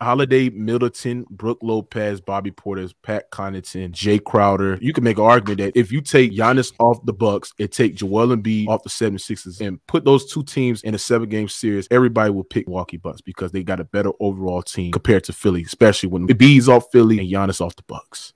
Holiday, Middleton, Brook Lopez, Bobby Portis, Pat Connaughton, Jae Crowder. You can make an argument that if you take Giannis off the Bucks and take Joel Embiid off the 76ers and put those two teams in a seven game series, everybody will pick Milwaukee Bucks because they got a better overall team compared to Philly, especially when Embiid's off Philly and Giannis off the Bucks.